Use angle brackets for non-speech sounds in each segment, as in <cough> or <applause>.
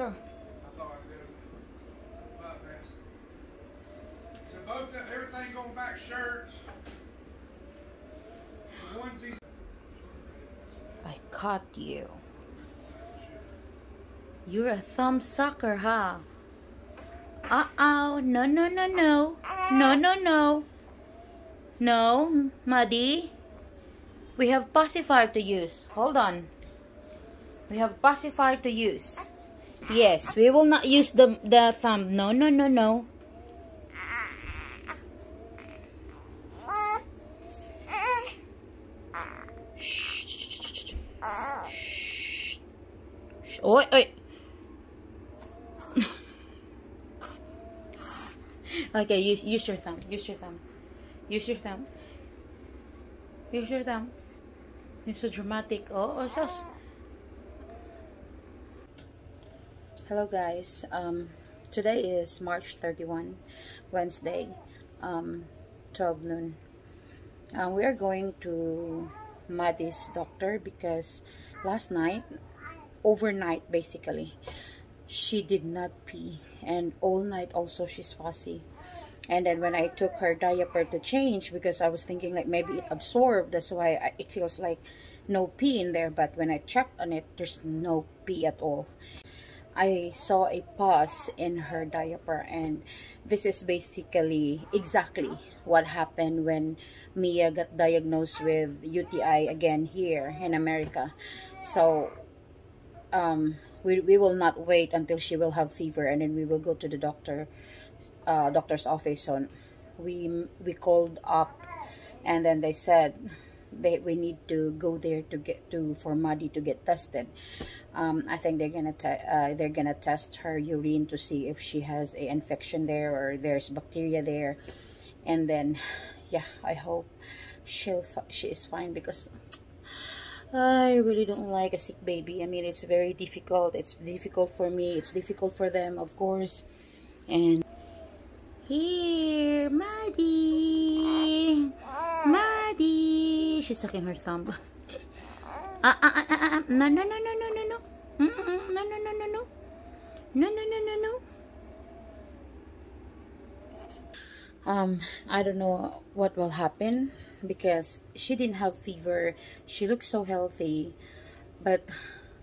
Sure. I caught you. You're a thumb sucker, huh? Uh-oh. No, no, no, no. No, no, no. No, Maddie. We have pacifier to use. Hold on. We have pacifier to use. Yes, we will not use the, the thumb. No, no, no, no. Shh. Shh. Oi, oi. <laughs> okay, use use your thumb. Use your thumb. Use your thumb. Use your thumb. You're so dramatic. Oh, oh, sus. Hello, guys. Um, today is March 31, Wednesday, um, 12 noon. Uh, we are going to Maddie's doctor because last night, overnight basically, she did not pee and all night also she's fussy. And then when I took her diaper to change because I was thinking like maybe it absorbed, that's why I, it feels like no pee in there. But when I checked on it, there's no pee at all. I saw a pus in her diaper and this is basically exactly what happened when Mia got diagnosed with UTI again here in America. So um, we, we will not wait until she will have fever and then we will go to the doctor uh, doctor's office. So we, we called up and then they said they we need to go there to get to for Maddie to get tested. Um, I think they're gonna uh, they're gonna test her urine to see if she has a infection there or there's bacteria there, and then yeah, I hope she'll she is fine because. I really don't like a sick baby. I mean, it's very difficult. It's difficult for me. It's difficult for them, of course. And here, Maddie. She's sucking her thumb. <laughs> Ah, ah, ah, ah, ah. No, no, no, no, no, no, no. No, no, no, no, no. No, no, no, no, no. Um, I don't know what will happen because she didn't have fever. She looks so healthy. But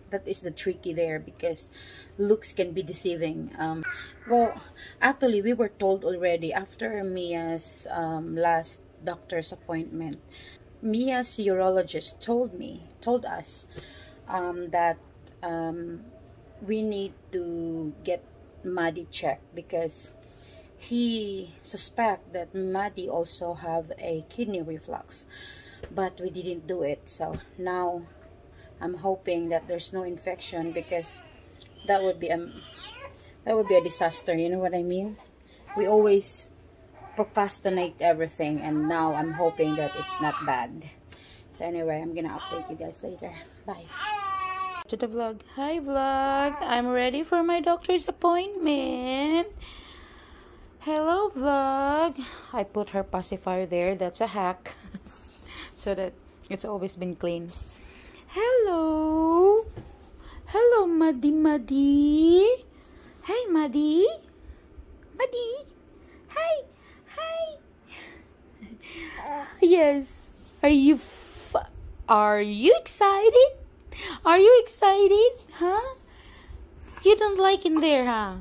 that is the tricky there because looks can be deceiving. Um, well, actually, we were told already after Mia's um, last doctor's appointment. Mia's urologist told me, told us um, that um, we need to get Maddie checked because he suspect that Maddie also have a kidney reflux but we didn't do it. So now I'm hoping that there's no infection because that would be a that would be a disaster you know what I mean? We always procrastinate everything and now I'm hoping that it's not bad. So anyway I'm gonna update you guys later. Bye. To the vlog. Hi vlog. I'm ready for my doctor's appointment. Hello vlog. I put her pacifier there. That's a hack. <laughs> So that it's always been clean. Hello. Hello Maddie Maddie hey Maddie Maddie hi hi yes are you f are you excited are you excited huh you don't like in there huh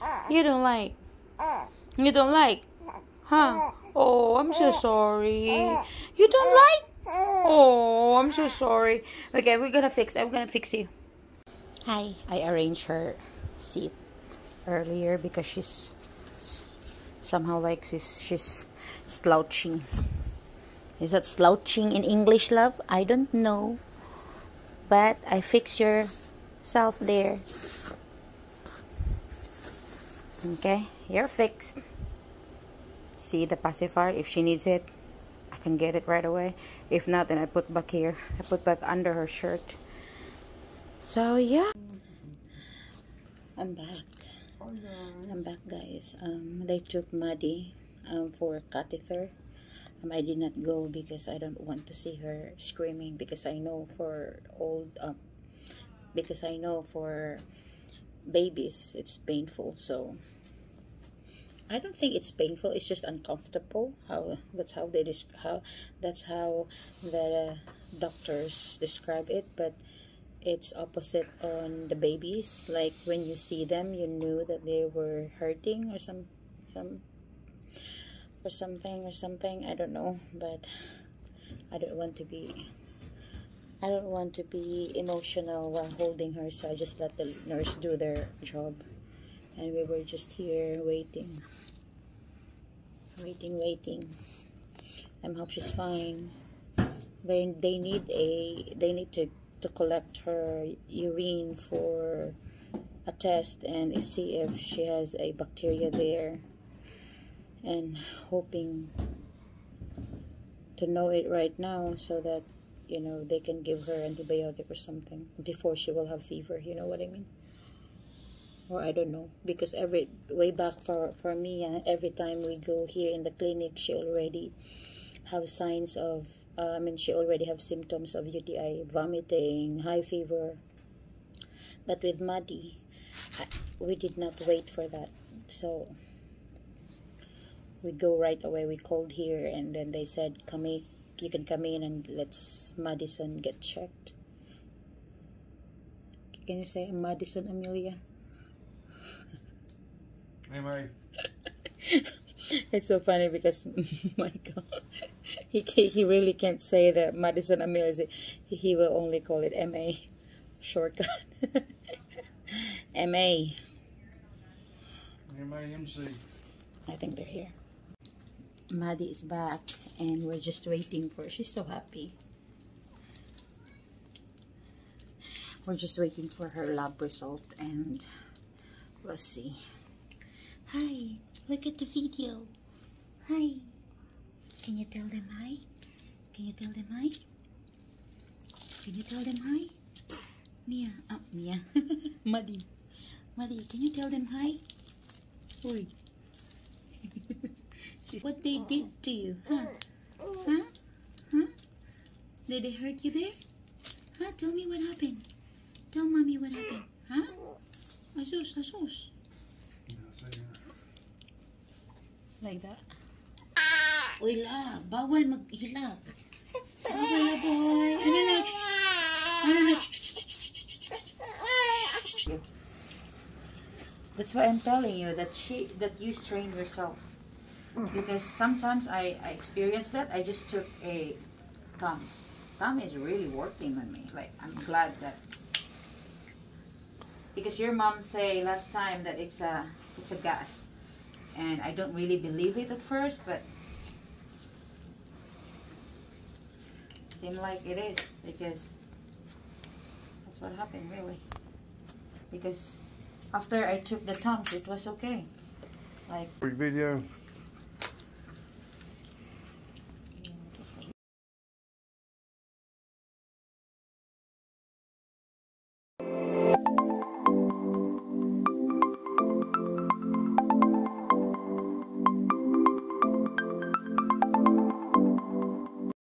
ah. you don't like ah. you don't like? Huh? Ah. Oh, I'm so sorry. You don't like? Oh, I'm so sorry. Okay, we're gonna fix. I'm gonna fix you. Hi. I arranged her seat earlier because she's somehow like she's, she's slouching. Is that slouching in English, love? I don't know. But I fix yourself there. Okay, you're fixed. See the pacifier, if she needs it, I can get it right away. If not, then I put back here. I put back under her shirt. So, yeah. I'm back. I'm back, guys. Um, they took Maddie um, for catheter. Um, I did not go because I don't want to see her screaming because I know for old, um, because I know for babies it's painful. So I don't think it's painful. It's just uncomfortable how that's how they how that's how the doctors describe it but it's opposite on the babies. Like when you see them you knew that they were hurting or some some or something or something I don't know but I don't want to be I don't want to be emotional while holding her, so I just let the nurse do their job. And we were just here waiting. Waiting, waiting. I hope she's fine. They they need a they need to, to collect her urine for a test and see if she has a bacteria there. And hoping to know it right now so that you know they can give her antibiotic or something before she will have fever you know what i mean? Or i don't know because every way back for for me uh, every time we go here in the clinic she already have signs of uh, i mean she already have symptoms of uti vomiting high fever. But with Maddie, we did not wait for that. So we go right away we called here and then they said come in you can come in and let's Madison get checked. Can you say Madison Amelia? Hey, May. <laughs> it's so funny because <laughs> Michael, he he really can't say that Madison Amelia. He will only call it MA, shortcut. MA. Ma Mc. I think they're here. Maddie is back and we're just waiting for she's so happy. We're just waiting for her lab result and we'll see. Hi look at the video. Hi. Can you tell them hi? Can you tell them hi? Can you tell them hi? Mia. Oh Mia. <laughs> Maddie. Maddie can you tell them hi? Oi. What they did to you, huh? Huh? Huh? Did they hurt you there? Huh? Tell me what happened. Tell mommy what happened. Huh? Asus, asus. Like that. Uy, la. Bawal mag-hilak. Bawal na, boy. Ano na? Ano na? That's why I'm telling you that she that you strain yourself because sometimes I, I experience that. I just took a Tums. Tom is really working on me. Like I'm glad that because your mom say last time that it's a it's a gas, and I don't really believe it at first, but seem like it is because that's what happened really. Because after I took the Tums, it was okay. Like Video.